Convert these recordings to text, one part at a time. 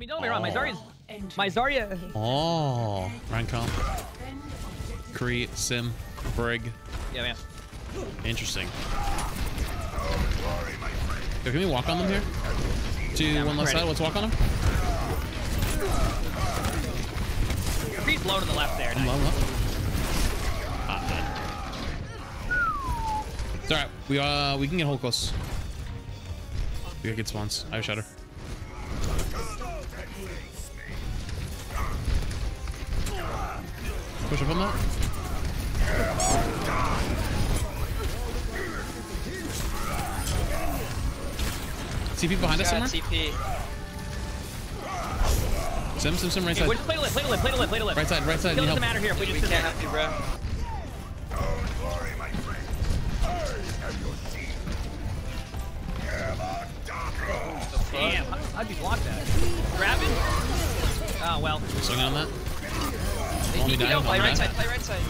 mean, don't get me wrong. My Zarya's my Zarya. Oh, rank comp. Kree, Sim, Brig. Yeah, man. Interesting. Yo, can we walk on them here? To Yeah, one I'm left ready. side. Let's walk on them. Creed's low to the left there. I'm Nice. low, low. Ah, man. It's alright. We uh we can get hold close. We got good spawns. I have shatter. Push up on that. See people behind us Got somewhere? TP. Sim, sim, sim, right Hey, side. we'll just play to lift, play to lift, play to lift, play to lift. Right side, right side. Kill Need doesn't help. matter here if we just We sit can't there. help you, bro. Damn, how- how'd you block that? Grab it? Oh, well. Swinging on that. They Want down? Play right side, play right side.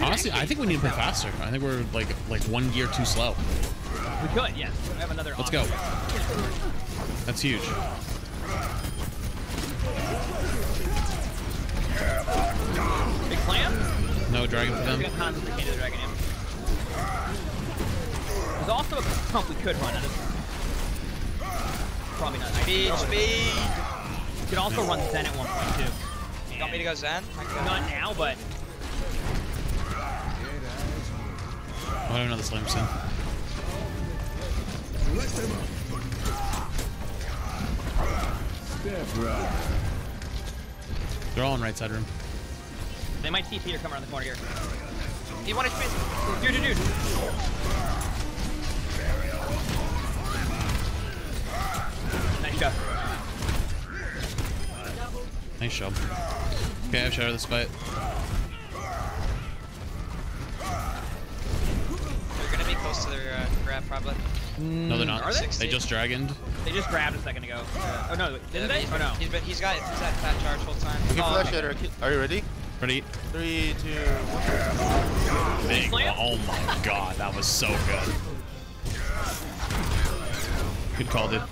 Honestly, I think we need to play faster. I think we're like like one gear too slow. We could, yes. We have another Let's option. go. That's huge. Big plan? No dragon for them. gonna constantly can't do the dragon in. There's also a pump we could run out of. Probably not. Speed, speed. We could also run Zen at one point too. You want me to go Zen? I can go. Not now, but I have another slam soon. They're all in right side room. they might TP or come around the corner here. He wanted to Dude, dude, dude. Nice job. Nice job. Okay, I have shadow this fight. They're gonna be close to their uh, grab probably. No, they're not. Are they? They just dragoned. They just grabbed a second ago. Uh, oh no, didn't they? Oh no. He's been, he's got, he's had fat charge whole time. You can Oh, flash okay. it. Are you ready? Ready? Three, two, one. Big. Oh my god, that was so good. Good call, dude.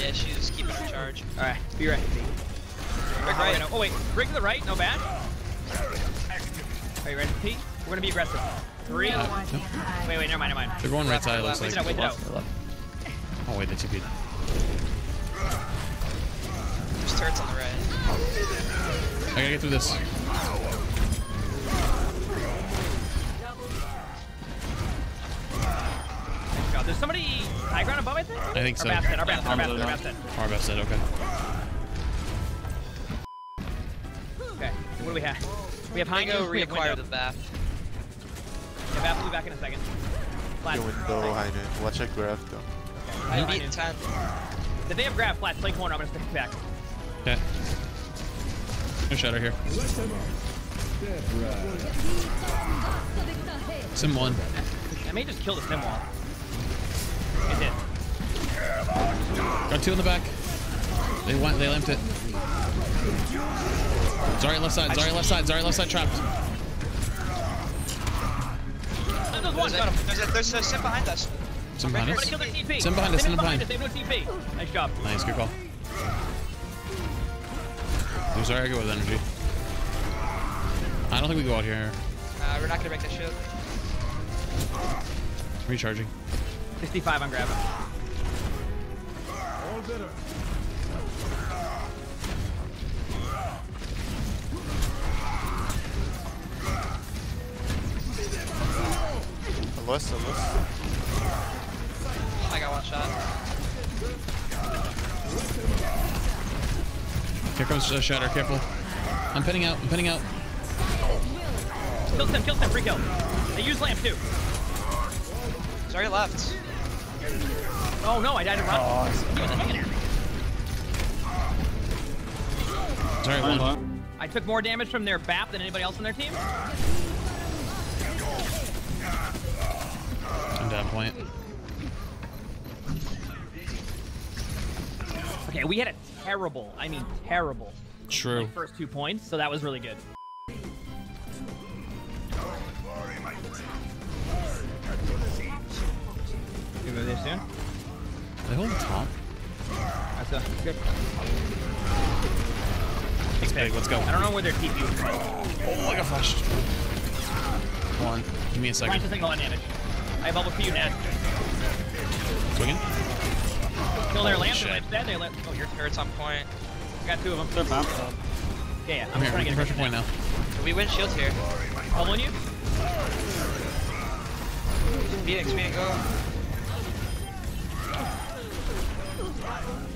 Yeah, she's just keeping her charge. All right, be ready. Rick, Oh, right. wait, no, oh wait, break to the right, no bad. Are you ready, Pete? We're gonna be aggressive. Three. Uh, Wait, wait, never mind, never mind. They're going right side, it looks Wait like. it out, wait it out. Oh wait, they TP'd. There's turrets on the right. I gotta get through this. God, there's somebody High ground above, I think? I think so. Our bath Bastet, our Bastet, our Bastet, our bath Our okay. Okay, what do we have? We have high go reacquire the Bap. Yeah, Bap will be back in a second. Flat. Window, high. Watch out, grab though. Okay. I need 10. If they have grab, flat, play corner, I'm gonna stick back. Okay. No shadow here. Sim 1. I may just kill the Sim 1. Hit. Got two in the back. They went. They limped it. Zarya left side. Zarya left side. Zarya left side trapped. There's, one. There's, a, there's a Sim behind us. Sim behind us? Sim behind us. Sim behind us. They have no TP. Nice job. Nice. Good call. I'm sorry I go with energy. I don't think we go out here. Uh, we're not going to break that shield. Recharging. 65 on grab. Unless, unless. Oh my god, one shot. Here comes uh, Shatter. Careful. I'm pinning out. I'm pinning out. Kill Sim, kill Sim, free kill. They use lamp too. Sorry, left. Oh no, I died in run. He was hanging at me. Sorry, one. I took more damage from their BAP than anybody else on their team. I'm down point. Okay, we had a terrible, I mean terrible, True. like, first two points, so that was really good. soon. They hold top. That's a good. It's big. Let's go. I don't know where their TP was. but Oh, I got flashed. Hold on. Give me a Rein's second. just all damage. I have bubble for you, Ned. Swinging. Kill their Holy lamp. shit. Their lamp's dead. Oh, you're. Turret's on point. Got two of them. They're bound up. Yeah, yeah. I'm I'm here. trying to get a Pressure point now. We win shields here. Bubbling you. Speeding, speeding, go.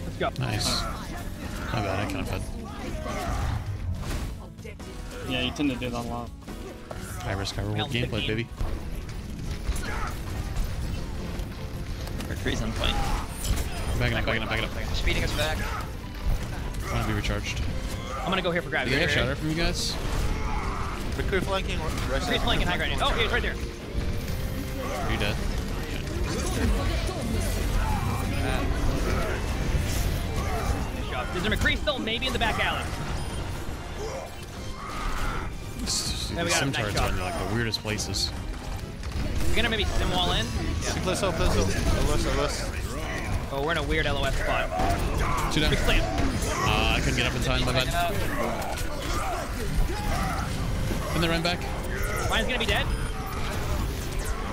Let's go. Nice. My bad. I kind of fed. Yeah, you tend to do that a lot. High risk, high reward gameplay, 15. baby. McCree's on point. Backing up, backing up, backing up. Speeding us back. I want to be recharged. I'm gonna go here for grab. Do you get a shatter from you guys? McCree flanking. Right McCree's side. flanking high ground. Oh, he's right there. Are you dead? Good job. Is there McCree still maybe in the back alley? There we These got sim him. Nice turrets job. are in like the weirdest places. We're gonna maybe sim wall in. Plus up, plus up. LS, LS. Oh, we're in a weird LOS spot. Two down. Uh, I couldn't get up in time, my bad. up. And then run back. Rein's gonna be dead.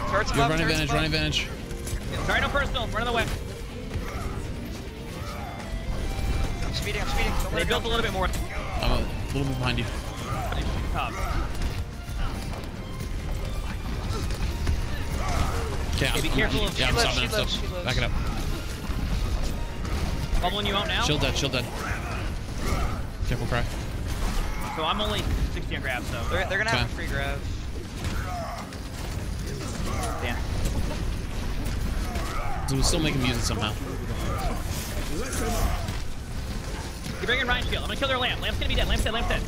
Turret's You have above, run turret's advantage, above. run advantage. Sorry, no personal. Run the way. Speeding, I'm speeding. Don't They let it built a little bit more. I'm a little bit behind you. Top. Okay, Okay, be careful of- Yeah, I'm She stopping, I'm stopping. she lives. Back it up. Bubbling you out now. Shield dead, shield dead. Careful, cry. So I'm only 60 on grab, so. They're, they're gonna have a Okay. free grab. Damn. So we'll still make him use it somehow. You're bringing Rein shield. I'm gonna kill their lamp. Lamp's gonna be dead. Lamp's dead. Lamp's dead.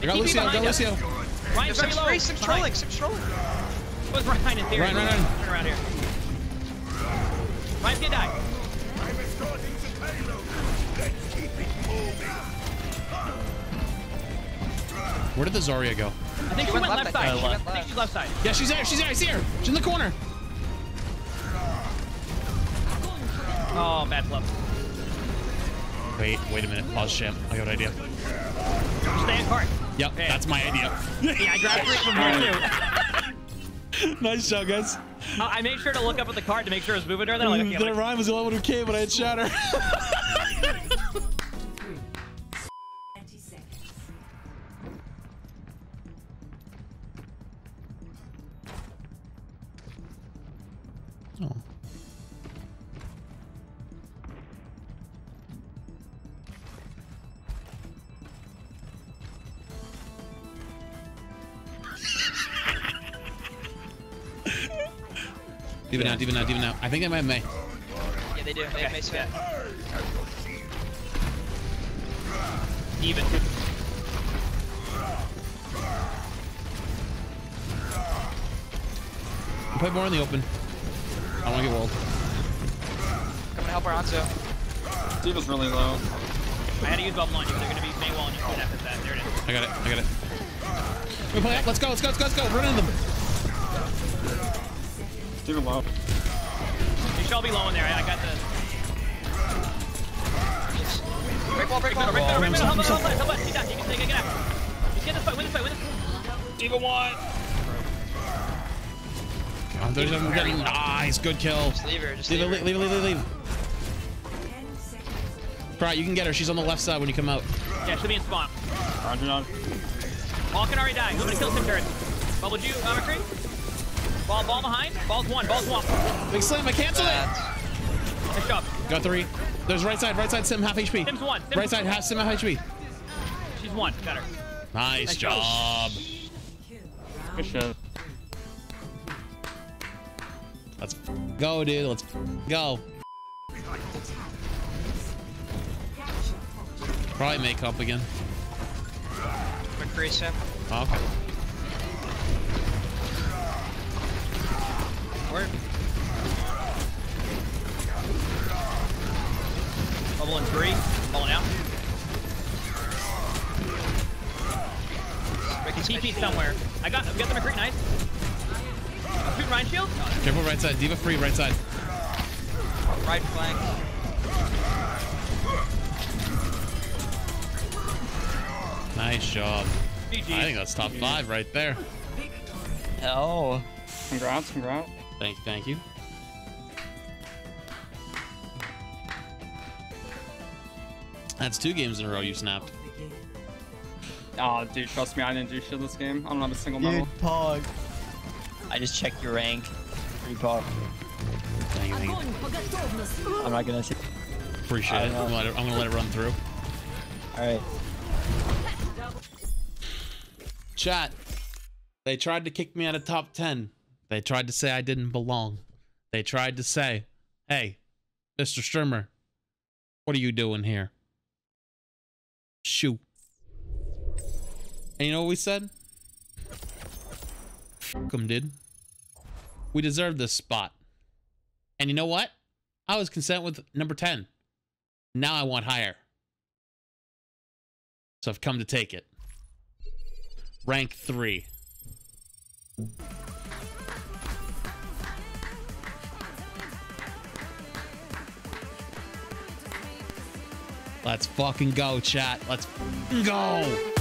I got TP Lucio, I got behind us. Lucio. Rein's very low. free, Sim's trolling, Sim's trolling. What's Rein in theory? Rein, Rein, Rein. Around here. Rein's gonna die. Let's keep moving. Where did the Zarya go? I think She she, went went, left, left side. think. She went I think she's left side. Yeah, she's there, she's there, I see her. She's in the corner. Oh, bad flip. Wait, wait a minute. Pause ship. I got an idea. Stay in cart. Yep, Okay. that's my idea. Yeah, I grabbed three from here too. nice job, guys. I I made sure to look up at the card to make sure it was moving there. Then I'm like, mm, okay, I'm the like, rhyme was the only one who came, but I had shatter. Deep it out, deep it out, deep it out. I think I might have Mei. Yeah, they do. They have Mace yeah. Fit. even. Play more in the open. I want to get walled. Coming to help our Anzo. D.Va's really low. I had to use bubble on you. They're gonna be Mei wall and you can after that. There it is. I got it, I got it. We play up. Let's go, let's go, let's go, let's go. Run into them. D.Va low. You shall be low in there. I got the. Break wall, break wall. Right middle, right middle. Help us, help us, help us. Get down. You can take it. Get out. Just get this fight. Win this fight. Win this. D.Va one. Oh, there's a- getting- nice, good kill. Just leave her, just Leave leave her. leave it, leave it, leave it. 10 seconds. Right, you can get her. She's on the left side when you come out. Yeah, she'll be in spawn. Roger, not. Ball can already die. Lumina kills him turret. Bubble you, uh, McCree. Ball, ball behind. Ball's one. Ball's one. Big slam, I cancel it. That. Nice job. Got three. There's right side, right side, Sim, half HP. Sim's one. Sim's Right side, half Sim, half HP. She's one. Got her. Nice Nice job. Good shit. Let's go, dude. Let's go. Probably make up again. McCree Sim. Oh, okay. Word. Bubble in three. Falling out. Ricky TP somewhere. I got, we got the McCree. Nice. I'm shooting Rein shield. Careful right side. D.Va free right side. Right flank. Nice job. GG. I think that's top five right there. Oh. Congrats, congrats. Thank you, thank you. That's two games in a row you snapped. Oh, dude, trust me, I didn't do shit this game. I don't have a single medal. Dude, Pog. I just checked your rank. Pretty pog. Thank you, thank you. I'm not gonna say. Appreciate it. I'm gonna, it. I'm gonna let it run through. Alright. Chat. They tried to kick me out of top 10. They tried to say I didn't belong. They tried to say, hey, Mr. Strimmer, what are you doing here? Shoot. And you know what we said? Fuck 'em, dude. We deserve this spot. And you know what? I was content with number 10. Now I want higher. So I've come to take it. Rank 3. Let's fucking go, chat. Let's go.